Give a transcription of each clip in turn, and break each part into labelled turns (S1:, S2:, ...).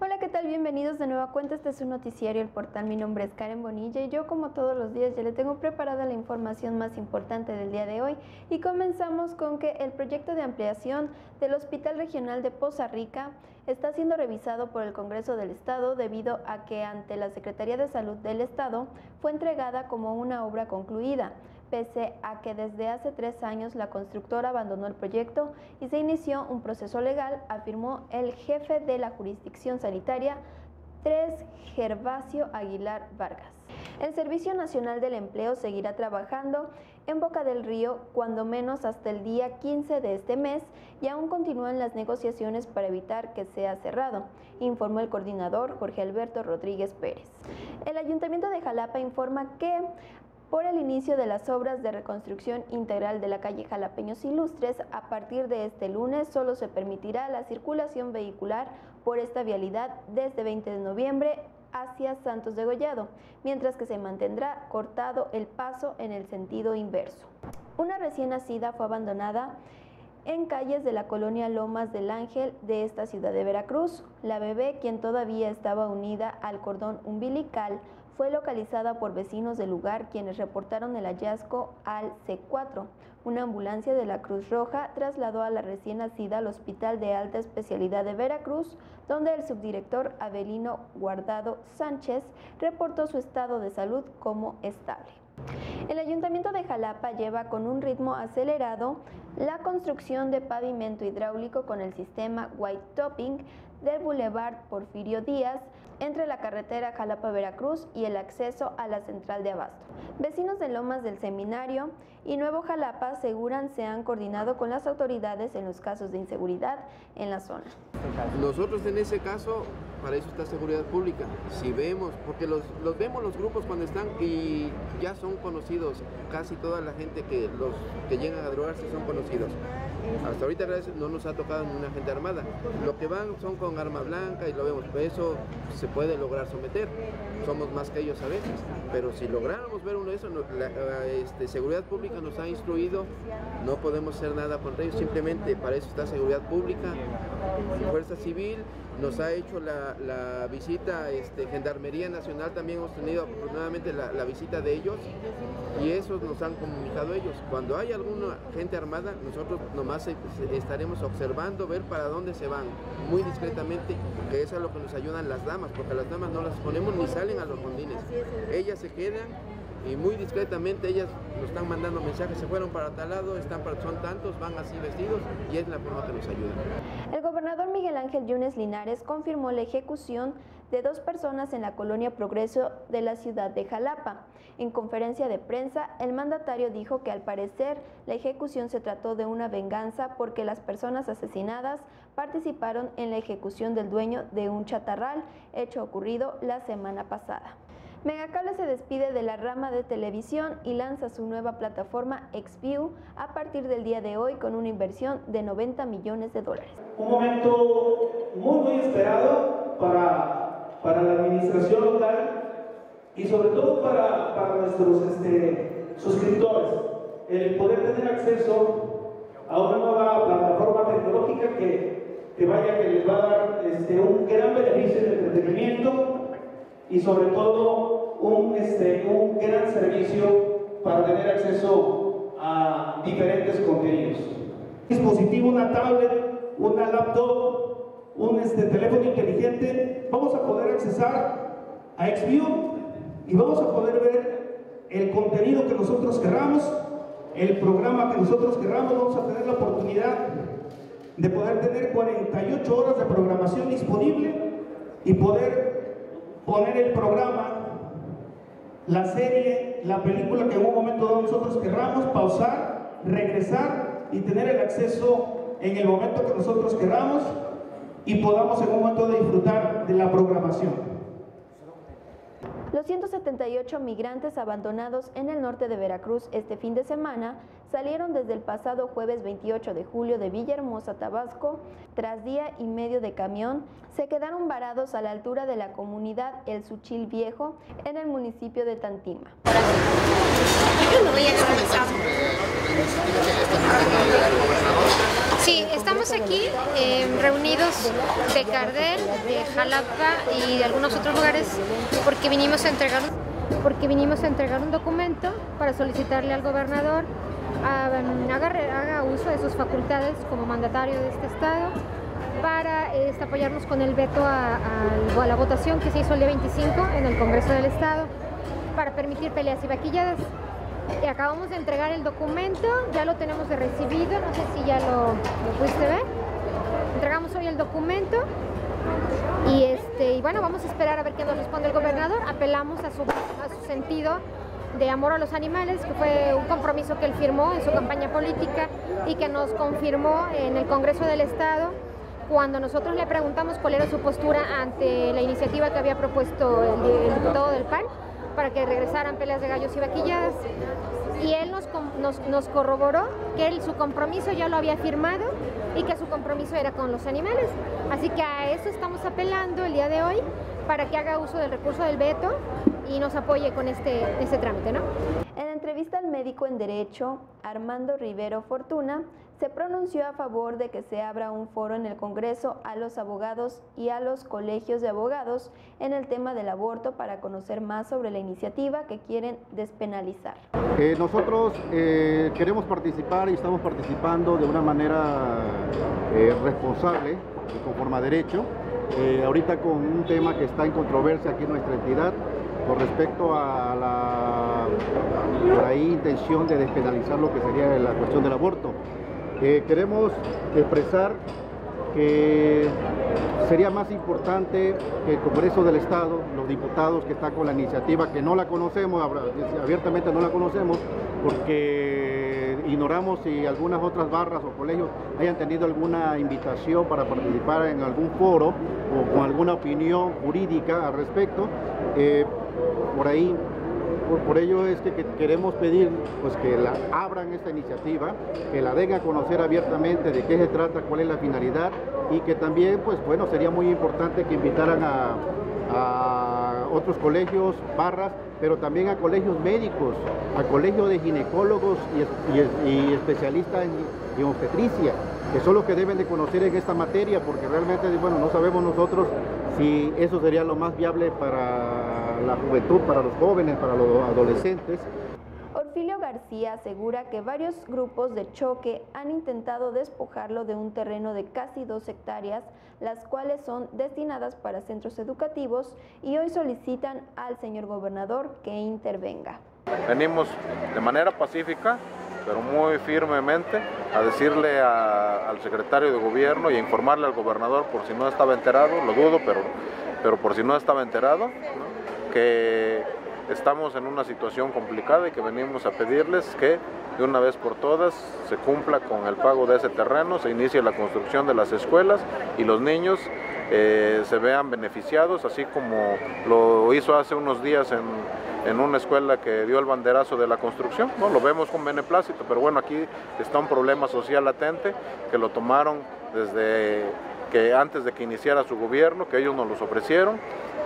S1: Hola, ¿qué tal? Bienvenidos de nueva cuenta. Este es un noticiario El Portal. Mi nombre es Karen Bonilla y yo, como todos los días, ya le tengo preparada la información más importante del día de hoy. Y comenzamos con que el proyecto de ampliación del Hospital Regional de Poza Rica está siendo revisado por el Congreso del Estado debido a que ante la Secretaría de Salud del Estado fue entregada como una obra concluida pese a que desde hace tres años la constructora abandonó el proyecto y se inició un proceso legal, afirmó el jefe de la jurisdicción sanitaria, 3 Gervasio Aguilar Vargas. El Servicio Nacional del Empleo seguirá trabajando en Boca del Río cuando menos hasta el día 15 de este mes y aún continúan las negociaciones para evitar que sea cerrado, informó el coordinador Jorge Alberto Rodríguez Pérez. El Ayuntamiento de Jalapa informa que por el inicio de las obras de reconstrucción integral de la calle Jalapeños Ilustres, a partir de este lunes solo se permitirá la circulación vehicular por esta vialidad desde 20 de noviembre hacia Santos de Gollado, mientras que se mantendrá cortado el paso en el sentido inverso. Una recién nacida fue abandonada en calles de la colonia Lomas del Ángel de esta ciudad de Veracruz. La bebé, quien todavía estaba unida al cordón umbilical, fue localizada por vecinos del lugar quienes reportaron el hallazgo al C4. Una ambulancia de la Cruz Roja trasladó a la recién nacida al Hospital de Alta Especialidad de Veracruz, donde el subdirector Abelino Guardado Sánchez reportó su estado de salud como estable. El Ayuntamiento de Jalapa lleva con un ritmo acelerado la construcción de pavimento hidráulico con el sistema White Topping del Boulevard Porfirio Díaz entre la carretera Jalapa-Veracruz y el acceso a la central de Abasto. Vecinos de Lomas del Seminario y Nuevo Jalapa aseguran se han coordinado con las autoridades en los casos de inseguridad en la zona.
S2: Nosotros en ese caso, para eso está seguridad pública. Si vemos, porque los, vemos los grupos cuando están y ya son conocidos, casi toda la gente que los que llegan a drogarse son conocidos. Hasta ahorita no nos ha tocado ninguna gente armada. Lo que van son con arma blanca y lo vemos, pues eso se puede lograr someter. Somos más que ellos a veces. Pero si lográramos ver uno de esos, la este, seguridad pública nos ha instruido, no podemos hacer nada contra ellos, simplemente para eso está seguridad pública, fuerza civil, nos ha hecho la, visita, este, Gendarmería Nacional también hemos tenido afortunadamente la, visita de ellos y eso nos han comunicado ellos. Cuando hay alguna gente armada, nosotros nomás estaremos observando, ver para dónde se van, muy discretamente, que eso es lo que nos ayudan las damas, porque las damas no las ponemos ni salen a los rondines. Ellas se quedan y muy discretamente ellas nos están mandando mensajes, se fueron para tal lado, están para, son tantos, van así vestidos y es la forma que nos ayuda.
S1: El gobernador Miguel Ángel Yunes Linares confirmó la ejecución de dos personas en la colonia Progreso de la ciudad de Jalapa. En conferencia de prensa, el mandatario dijo que al parecer la ejecución se trató de una venganza porque las personas asesinadas participaron en la ejecución del dueño de un chatarral, hecho ocurrido la semana pasada. Megacable se despide de la rama de televisión y lanza su nueva plataforma XView a partir del día de hoy con una inversión de 90 millones de dólares.
S3: Un momento muy muy esperado para, para la administración local y sobre todo para, nuestros este, suscriptores, el poder tener acceso a una nueva plataforma tecnológica que, que vaya que les va a dar este, un gran beneficio de entretenimiento y sobre todo un, este, un gran servicio para tener acceso a diferentes contenidos. Dispositivo, una tablet, una laptop, un este, teléfono inteligente, vamos a poder accesar a XView y vamos a poder ver el contenido que nosotros queramos, el programa que nosotros queramos, vamos a tener la oportunidad de poder tener 48 horas de programación disponible y poder poner el programa, la serie, la película que en un momento nosotros querramos, pausar, regresar y tener el acceso en el momento que nosotros queramos y podamos en un momento de disfrutar de la programación.
S1: Los 178 migrantes abandonados en el norte de Veracruz este fin de semana salieron desde el pasado jueves 28 de julio de Villahermosa, Tabasco. Tras día y medio de camión, se quedaron varados a la altura de la comunidad El Suchil Viejo en el municipio de Tantima.
S4: Sí, estamos aquí eh, reunidos de Cardel, de Jalapa y de algunos otros lugares porque vinimos a entregar porque vinimos a entregar un documento para solicitarle al gobernador um, haga, uso de sus facultades como mandatario de este estado para este, apoyarnos con el veto a, la votación que se hizo el día 25 en el Congreso del Estado para permitir peleas y vaquilladas. Acabamos de entregar el documento, ya lo tenemos de recibido, no sé si ya lo, lo pudiste ver. Entregamos hoy el documento y, este, y bueno, vamos a esperar a ver qué nos responde el gobernador. Apelamos a su, a su sentido de amor a los animales, que fue un compromiso que él firmó en su campaña política y que nos confirmó en el Congreso del Estado cuando nosotros le preguntamos cuál era su postura ante la iniciativa que había propuesto el, diputado del PAN para que regresaran peleas de gallos y vaquilladas. Y él nos, nos, nos corroboró que él, su compromiso ya lo había firmado y que su compromiso era con los animales. Así que a eso estamos apelando el día de hoy para que haga uso del recurso del veto y nos apoye con este, este trámite. ¿no?
S1: En entrevista al médico en Derecho, Armando Rivero Fortuna, se pronunció a favor de que se abra un foro en el Congreso a los abogados y a los colegios de abogados en el tema del aborto para conocer más sobre la iniciativa que quieren despenalizar.
S5: Eh, nosotros eh, queremos participar y estamos participando de una manera eh, responsable y conforme a derecho. ahorita con un tema que está en controversia aquí en nuestra entidad, con respecto a la intención de despenalizar lo que sería la cuestión del aborto. Eh, queremos expresar que sería más importante que el Congreso del Estado, los diputados que están con la iniciativa, que no la conocemos, abiertamente no la conocemos, porque ignoramos si algunas otras barras o colegios hayan tenido alguna invitación para participar en algún foro o con alguna opinión jurídica al respecto. Eh, por ahí, por, ello es que, queremos pedir pues, que la abran esta iniciativa, que la den a conocer abiertamente de qué se trata, cuál es la finalidad y que también, pues bueno, sería muy importante que invitaran a, otros colegios, barras, pero también a colegios médicos, a colegios de ginecólogos y, especialistas en, en obstetricia, que son los que deben de conocer en esta materia, porque realmente, bueno, no sabemos nosotros si eso sería lo más viable para la juventud, para los jóvenes, para los adolescentes.
S1: Orfilio García asegura que varios grupos de choque han intentado despojarlo de un terreno de casi dos hectáreas, las cuales son destinadas para centros educativos y hoy solicitan al señor gobernador que intervenga.
S6: Venimos de manera pacífica pero muy firmemente a decirle al secretario de gobierno y a informarle al gobernador por si no estaba enterado, lo dudo, pero, pero por si no estaba enterado, que estamos en una situación complicada y que venimos a pedirles que de una vez por todas se cumpla con el pago de ese terreno, se inicie la construcción de las escuelas y los niños eh, se vean beneficiados, así como lo hizo hace unos días en en una escuela que dio el banderazo de la construcción. ¿no? Lo vemos con beneplácito, pero bueno, aquí está un problema social latente que lo tomaron desde que antes de que iniciara su gobierno, que ellos nos los ofrecieron,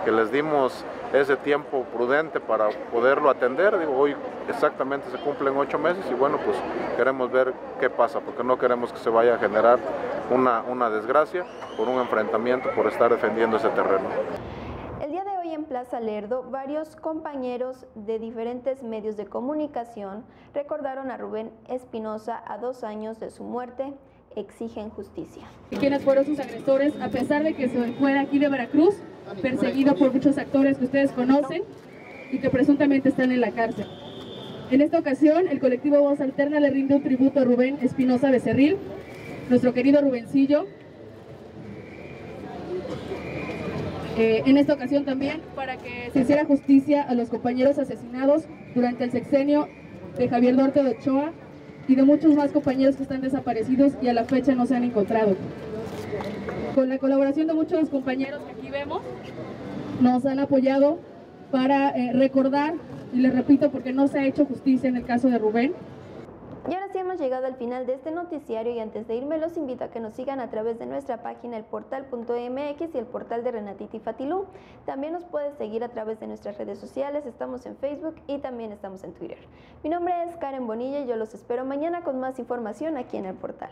S6: que les dimos ese tiempo prudente para poderlo atender. Digo, hoy exactamente se cumplen ocho meses y bueno, pues queremos ver qué pasa, porque no queremos que se vaya a generar una, una desgracia por un enfrentamiento, por estar defendiendo ese terreno.
S1: Plaza Lerdo, varios compañeros de diferentes medios de comunicación recordaron a Rubén Espinosa a dos años de su muerte, exigen justicia.
S7: ¿Quiénes fueron sus agresores? A pesar de que se fue aquí de Veracruz, perseguido por muchos actores que ustedes conocen y que presuntamente están en la cárcel. En esta ocasión, el colectivo Voz Alterna le rinde un tributo a Rubén Espinosa Becerril, nuestro querido Rubencillo, Eh, en esta ocasión también para que se hiciera justicia a los compañeros asesinados durante el sexenio de Javier Duarte de Ochoa y de muchos más compañeros que están desaparecidos y a la fecha no se han encontrado. Con la colaboración de muchos compañeros que aquí vemos, nos han apoyado para eh, recordar, y les repito porque no se ha hecho justicia en el caso de Rubén,
S1: y ahora sí hemos llegado al final de este noticiario y antes de irme los invito a que nos sigan a través de nuestra página el portal.mx y el portal de Renatiti Fatilú. También nos puedes seguir a través de nuestras redes sociales, estamos en Facebook y también estamos en Twitter. Mi nombre es Karen Bonilla y yo los espero mañana con más información aquí en el portal.